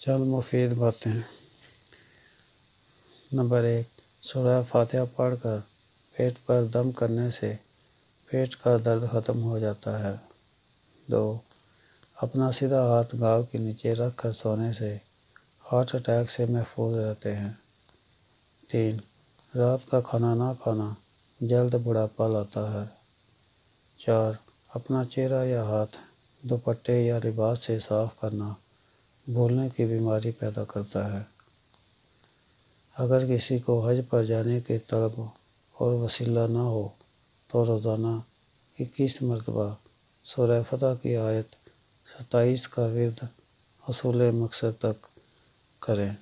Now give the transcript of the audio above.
चल मुफीद बातें। नंबर एक, सूरह फातिहा पढ़कर पेट पर दम करने से पेट का दर्द ख़त्म हो जाता है। दो, अपना सीधा हाथ गाल के नीचे रख कर सोने से हार्ट अटैक से महफूज रहते हैं। तीन, रात का खाना ना खाना जल्द बुढ़ापा लाता है। चार, अपना चेहरा या हाथ दुपट्टे या लिबास से साफ़ करना भूलने की बीमारी पैदा करता है। अगर किसी को हज पर जाने के तलब और वसीला ना हो तो रोज़ाना इक्कीस मरतबा फतह की आयत सत्ताईस का विरद असूल मकसद तक करें।